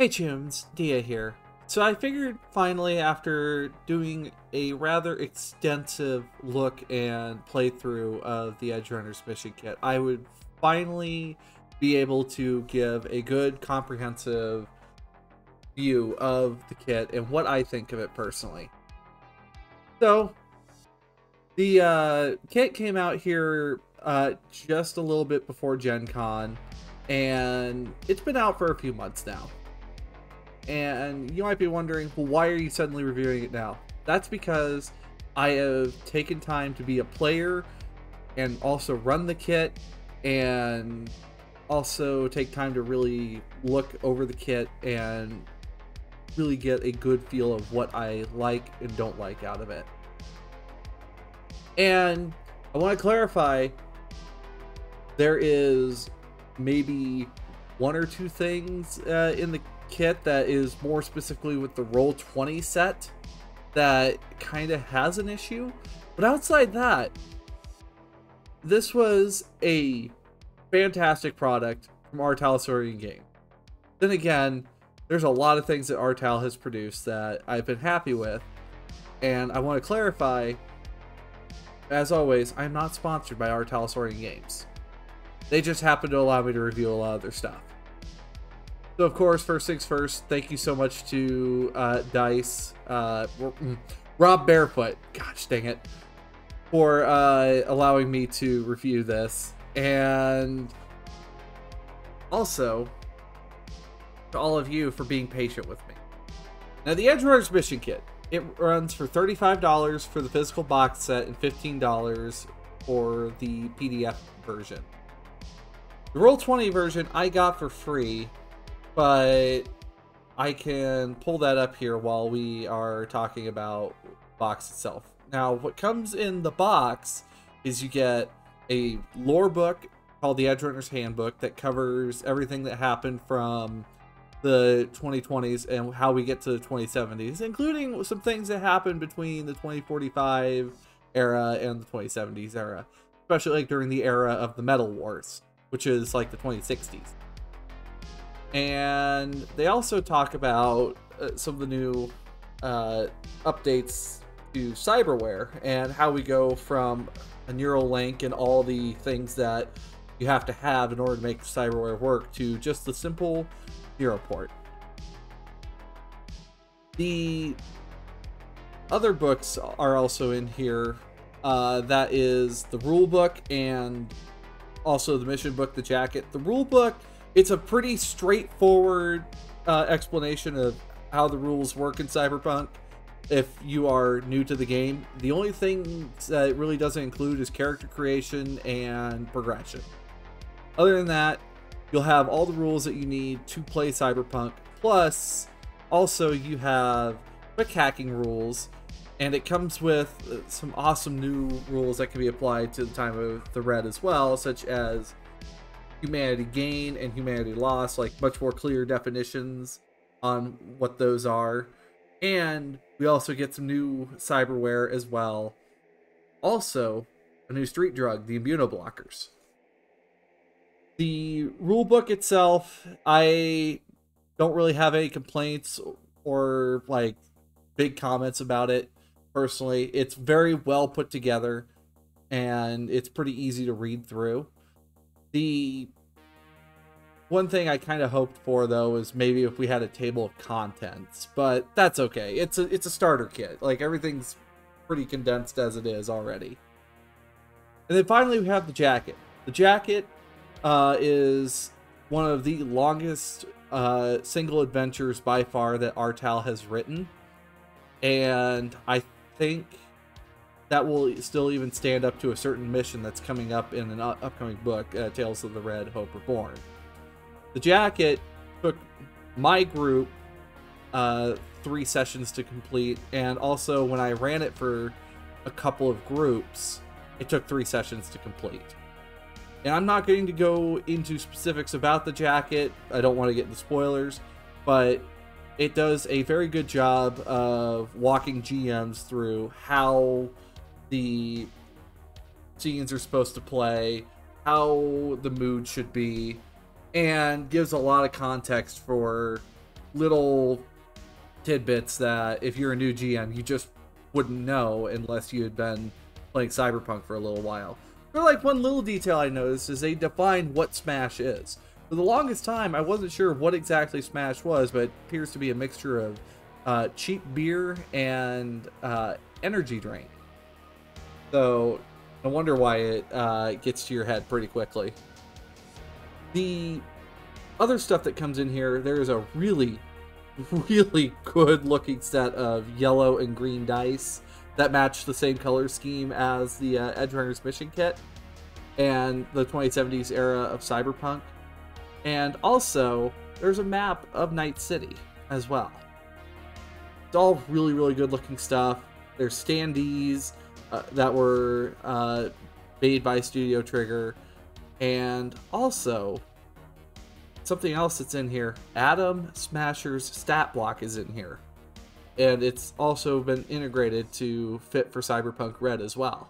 Hey Chooms, Dia here. So I figured finally after doing a rather extensive look and playthrough of the Edge Runners mission kit, I would finally be able to give a good comprehensive view of the kit and what I think of it personally. So the uh, kit came out here uh, just a little bit before Gen Con and it's been out for a few months now and you might be wondering, well, why are you suddenly reviewing it now? That's because I have taken time to be a player and also run the kit and also take time to really look over the kit and really get a good feel of what I like and don't like out of it. And I want to clarify there is maybe one or two things uh, in the kit that is more specifically with the roll 20 set that kind of has an issue but outside that this was a fantastic product from R. Talsorian game then again there's a lot of things that Artal has produced that I've been happy with and I want to clarify as always I'm not sponsored by R. Talsorian games they just happen to allow me to review a lot of their stuff so of course, first things first, thank you so much to uh, Dice, uh, mm, Rob Barefoot, gosh dang it, for uh, allowing me to review this. And also, to all of you for being patient with me. Now, the Edge Runners Mission Kit, it runs for $35 for the physical box set and $15 for the PDF version. The Roll20 version I got for free but I can pull that up here while we are talking about box itself. Now, what comes in the box is you get a lore book called the Edge Runner's Handbook that covers everything that happened from the 2020s and how we get to the 2070s, including some things that happened between the 2045 era and the 2070s era, especially like during the era of the Metal Wars, which is like the 2060s. And they also talk about uh, some of the new uh, updates to cyberware and how we go from a neural link and all the things that you have to have in order to make cyberware work to just the simple neural port. The other books are also in here. Uh, that is the rule book and also the mission book, the jacket. The rule book it's a pretty straightforward uh, explanation of how the rules work in Cyberpunk. If you are new to the game, the only thing that it really doesn't include is character creation and progression. Other than that, you'll have all the rules that you need to play Cyberpunk. Plus, also you have quick hacking rules, and it comes with uh, some awesome new rules that can be applied to the time of the red as well, such as humanity gain and humanity loss, like much more clear definitions on what those are. And we also get some new cyberware as well. Also, a new street drug, the immunoblockers. The rulebook itself, I don't really have any complaints or like big comments about it personally. It's very well put together and it's pretty easy to read through. The one thing I kind of hoped for though is maybe if we had a table of contents, but that's okay. It's a it's a starter kit. Like everything's pretty condensed as it is already. And then finally we have the jacket. The jacket uh, is one of the longest uh, single adventures by far that Artal has written, and I think that will still even stand up to a certain mission that's coming up in an upcoming book, uh, Tales of the Red Hope Reborn. The jacket took my group uh, three sessions to complete, and also when I ran it for a couple of groups, it took three sessions to complete. And I'm not going to go into specifics about the jacket, I don't want to get into spoilers, but it does a very good job of walking GMs through how the scenes are supposed to play, how the mood should be, and gives a lot of context for little tidbits that if you're a new GM, you just wouldn't know unless you had been playing Cyberpunk for a little while. But like one little detail I noticed is they defined what Smash is. For the longest time, I wasn't sure what exactly Smash was, but it appears to be a mixture of uh, cheap beer and uh, energy drink. So, no wonder why it uh, gets to your head pretty quickly. The other stuff that comes in here, there is a really, really good looking set of yellow and green dice that match the same color scheme as the uh, Edgerunners mission kit and the 2070s era of Cyberpunk. And also, there's a map of Night City as well. It's all really, really good looking stuff. There's standees uh, that were uh, made by Studio Trigger. And also, something else that's in here Adam Smasher's stat block is in here. And it's also been integrated to fit for Cyberpunk Red as well.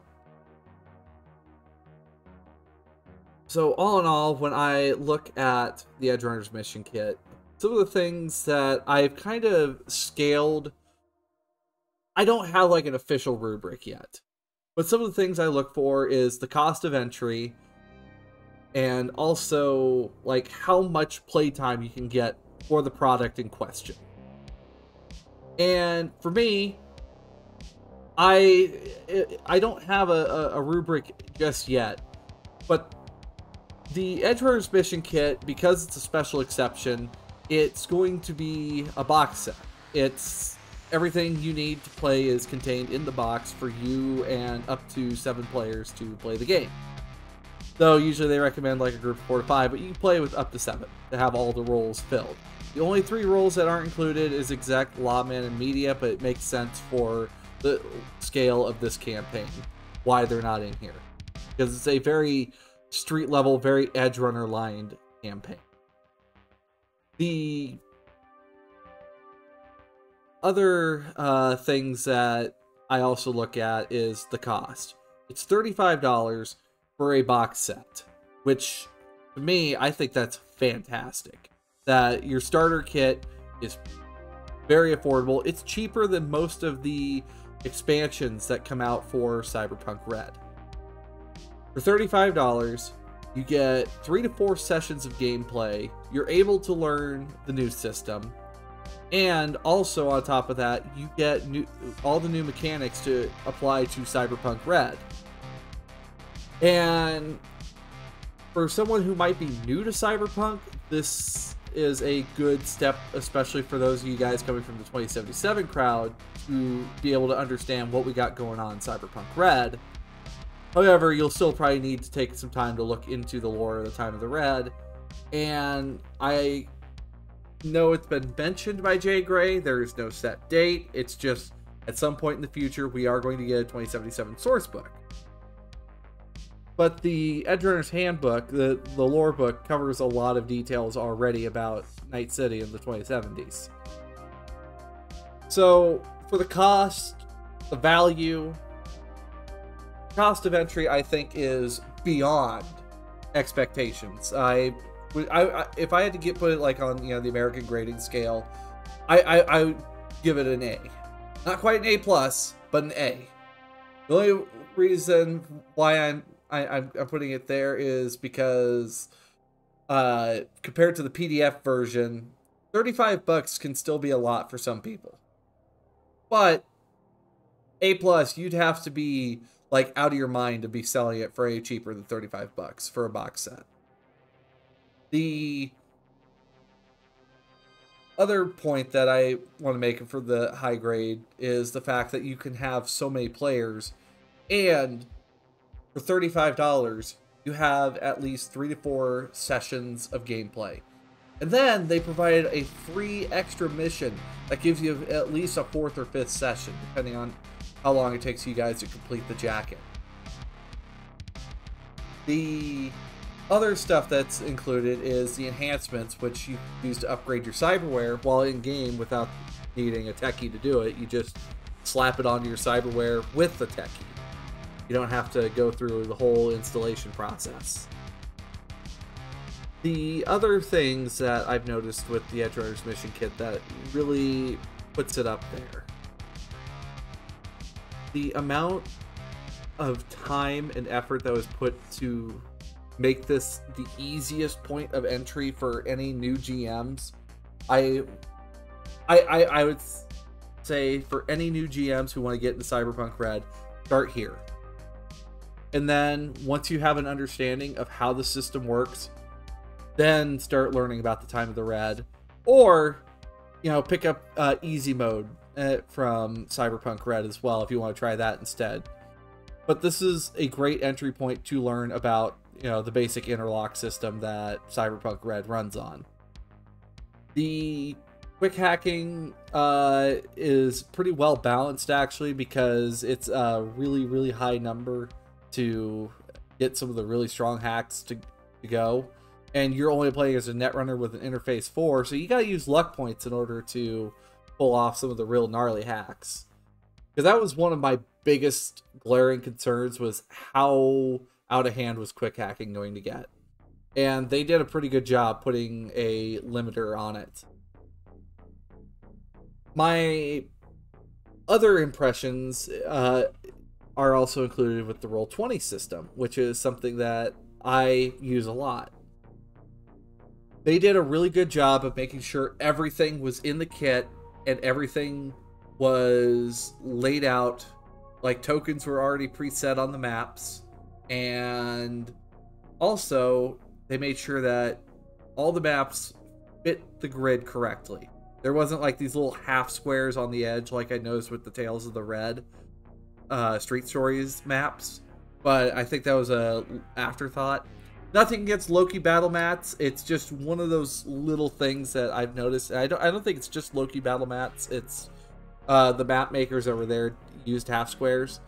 So, all in all, when I look at the Edge Runner's mission kit, some of the things that I've kind of scaled, I don't have like an official rubric yet. But some of the things I look for is the cost of entry and also like how much playtime you can get for the product in question. And for me, I I don't have a, a rubric just yet, but the Edgerunners mission kit, because it's a special exception, it's going to be a box set. It's everything you need to play is contained in the box for you and up to seven players to play the game. Though usually they recommend like a group of four to five, but you can play with up to seven to have all the roles filled. The only three roles that aren't included is exec, lawman, and media, but it makes sense for the scale of this campaign why they're not in here. Because it's a very street level, very edge runner lined campaign. The other uh, things that I also look at is the cost. It's $35 for a box set, which to me, I think that's fantastic. That your starter kit is very affordable. It's cheaper than most of the expansions that come out for Cyberpunk Red. For $35, you get three to four sessions of gameplay. You're able to learn the new system. And also on top of that, you get new, all the new mechanics to apply to Cyberpunk Red. And for someone who might be new to Cyberpunk, this is a good step, especially for those of you guys coming from the 2077 crowd, to be able to understand what we got going on in Cyberpunk Red However, you'll still probably need to take some time to look into the lore of the Time of the Red. And I know it's been mentioned by J Gray. There is no set date. It's just at some point in the future, we are going to get a 2077 source book. But the Edgerunner's Handbook, the, the lore book, covers a lot of details already about Night City in the 2070s. So, for the cost, the value, cost of entry, I think, is beyond expectations. I, I, I if I had to get put it like on you know the American grading scale, I, I, I would give it an A. Not quite an A plus, but an A. The only reason why I'm I, am i I'm putting it there is because uh, compared to the PDF version, 35 bucks can still be a lot for some people. But A plus, you'd have to be like out of your mind to be selling it for a cheaper than 35 bucks for a box set. The other point that I want to make for the high grade is the fact that you can have so many players and for $35 you have at least 3 to 4 sessions of gameplay. And then they provided a free extra mission that gives you at least a fourth or fifth session depending on how long it takes you guys to complete the jacket. The other stuff that's included is the enhancements, which you use to upgrade your cyberware while in game without needing a techie to do it. You just slap it onto your cyberware with the techie. You don't have to go through the whole installation process. The other things that I've noticed with the Edgerunners mission kit that really puts it up there. The amount of time and effort that was put to make this the easiest point of entry for any new GMs. I I I, I would say for any new GMs who want to get into Cyberpunk Red, start here. And then once you have an understanding of how the system works, then start learning about the time of the red or you know pick up uh, easy mode uh, from cyberpunk red as well if you want to try that instead but this is a great entry point to learn about you know the basic interlock system that cyberpunk red runs on. The quick hacking uh, is pretty well balanced actually because it's a really really high number to get some of the really strong hacks to, to go. And you're only playing as a netrunner with an interface 4 so you got to use luck points in order to pull off some of the real gnarly hacks. Because that was one of my biggest glaring concerns was how out of hand was quick hacking going to get. And they did a pretty good job putting a limiter on it. My other impressions uh, are also included with the roll 20 system which is something that i use a lot. They did a really good job of making sure everything was in the kit and everything was laid out like tokens were already preset on the maps and also they made sure that all the maps fit the grid correctly there wasn't like these little half squares on the edge like i noticed with the tales of the red uh, street stories maps but i think that was a afterthought nothing against Loke battle mats. It's just one of those little things that I've noticed. I don't I don't think it's just Loke battle mats. It's uh, the map makers over there used half squares.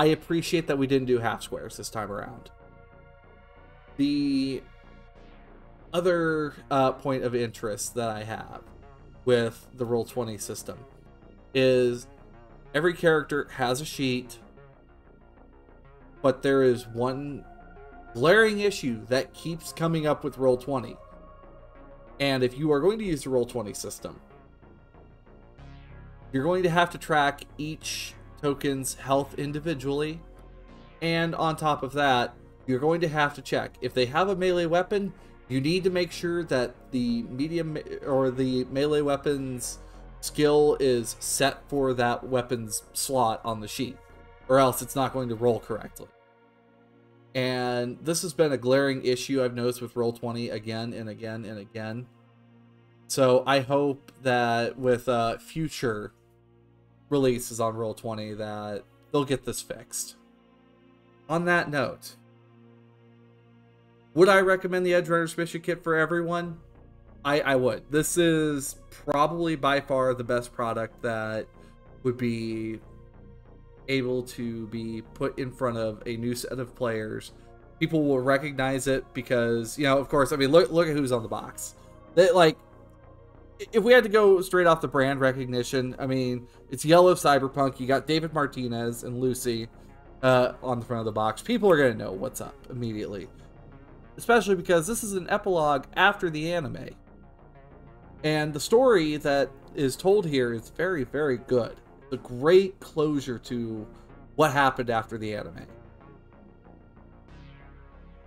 I appreciate that we didn't do half squares this time around. The other uh, point of interest that I have with the roll 20 system is every character has a sheet but there is one glaring issue that keeps coming up with Roll20. And if you are going to use the Roll20 system, you're going to have to track each token's health individually. And on top of that, you're going to have to check if they have a melee weapon, you need to make sure that the medium or the melee weapon's skill is set for that weapon's slot on the sheet, or else it's not going to roll correctly. And this has been a glaring issue I've noticed with Roll20 again and again and again. So I hope that with uh, future releases on Roll20 that they'll get this fixed. On that note, would I recommend the Edgerunners Mission Kit for everyone? I, I would. This is probably by far the best product that would be able to be put in front of a new set of players. People will recognize it because, you know, of course, I mean, look look at who's on the box. They, like, if we had to go straight off the brand recognition, I mean, it's Yellow Cyberpunk. You got David Martinez and Lucy uh, on the front of the box. People are going to know what's up immediately. Especially because this is an epilogue after the anime. And the story that is told here is very, very good the great closure to what happened after the anime.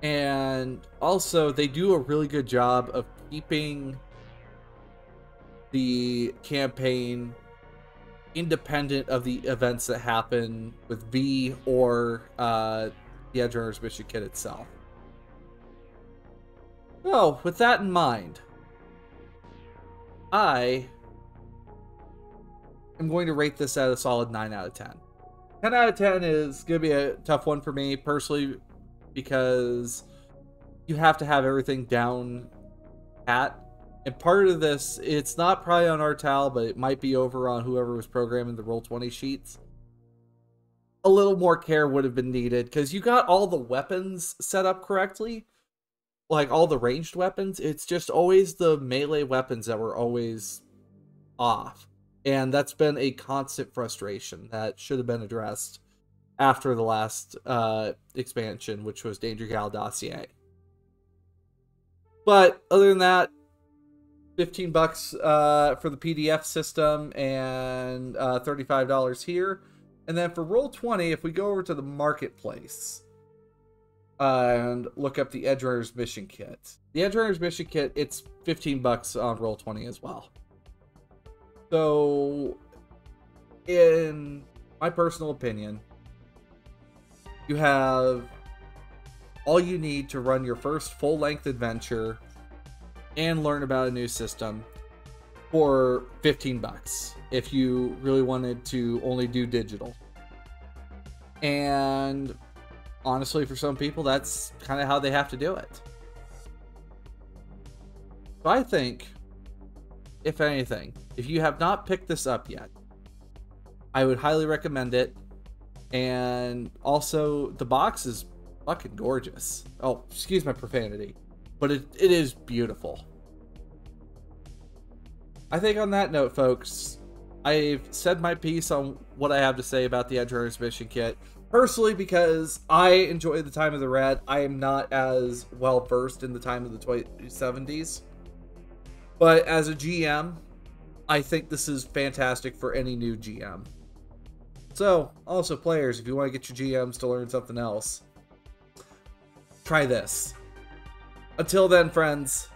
And also, they do a really good job of keeping the campaign independent of the events that happen with V or uh, the Edgerunners Mission Kit itself. So, with that in mind, I I'm going to rate this at a solid 9 out of 10. 10 out of 10 is going to be a tough one for me personally because you have to have everything down pat. And part of this, it's not probably on Artal, but it might be over on whoever was programming the Roll20 sheets. A little more care would have been needed because you got all the weapons set up correctly. Like all the ranged weapons. It's just always the melee weapons that were always off. And that's been a constant frustration that should have been addressed after the last uh, expansion, which was Danger Gal Dossier. But other than that, 15 bucks uh, for the PDF system and uh, $35 here. And then for Roll20, if we go over to the marketplace and look up the Edge Runners Mission Kit, the Edge Runners Mission Kit, it's 15 bucks on Roll20 as well. So, in my personal opinion, you have all you need to run your first full length adventure and learn about a new system for 15 bucks if you really wanted to only do digital. And honestly, for some people, that's kind of how they have to do it. So I think, if anything, if you have not picked this up yet, I would highly recommend it. And also, the box is fucking gorgeous. Oh, excuse my profanity, but it, it is beautiful. I think on that note, folks, I've said my piece on what I have to say about the Edge Runners Mission Kit. Personally, because I enjoy the time of the red, I am not as well versed in the time of the 2070s. But as a GM, I think this is fantastic for any new GM. So, also players, if you want to get your GMs to learn something else, try this. Until then, friends,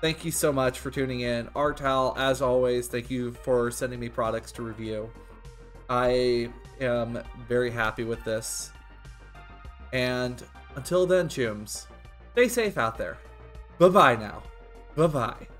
thank you so much for tuning in. Artal, as always, thank you for sending me products to review. I am very happy with this. And until then, Chooms, stay safe out there. Bye bye now. Bye bye.